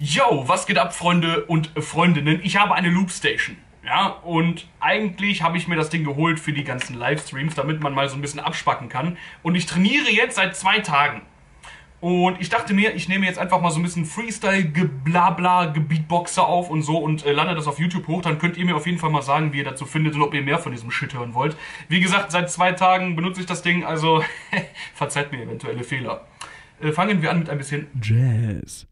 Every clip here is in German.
Yo, was geht ab, Freunde und Freundinnen? Ich habe eine Loopstation. Ja, und eigentlich habe ich mir das Ding geholt für die ganzen Livestreams, damit man mal so ein bisschen abspacken kann. Und ich trainiere jetzt seit zwei Tagen. Und ich dachte mir, ich nehme jetzt einfach mal so ein bisschen Freestyle, geblabla, Gebeatboxer auf und so und äh, lande das auf YouTube hoch. Dann könnt ihr mir auf jeden Fall mal sagen, wie ihr dazu findet und ob ihr mehr von diesem Shit hören wollt. Wie gesagt, seit zwei Tagen benutze ich das Ding, also verzeiht mir eventuelle Fehler. Äh, fangen wir an mit ein bisschen Jazz.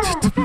Tchau.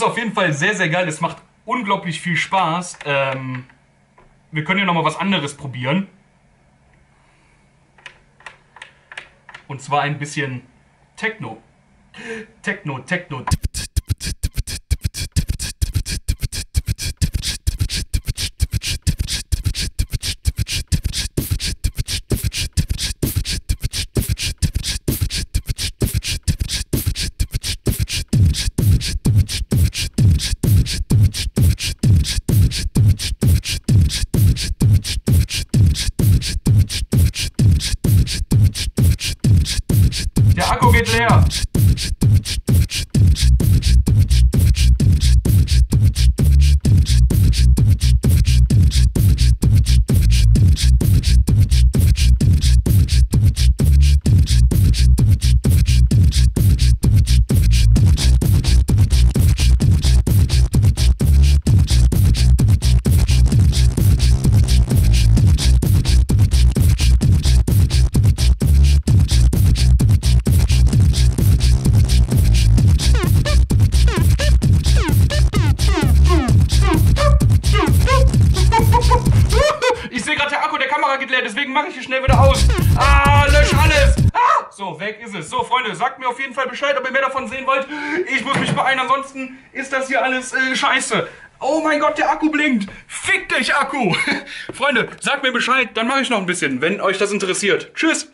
ist auf jeden Fall sehr, sehr geil. Es macht unglaublich viel Spaß. Ähm, wir können ja noch mal was anderes probieren. Und zwar ein bisschen Techno. Techno, Techno. Deswegen mache ich hier schnell wieder aus. Ah, lösch alles. Ah, so, weg ist es. So, Freunde, sagt mir auf jeden Fall Bescheid, ob ihr mehr davon sehen wollt. Ich muss mich beeilen, ansonsten ist das hier alles äh, scheiße. Oh mein Gott, der Akku blinkt. Fick dich, Akku. Freunde, sagt mir Bescheid, dann mache ich noch ein bisschen, wenn euch das interessiert. Tschüss.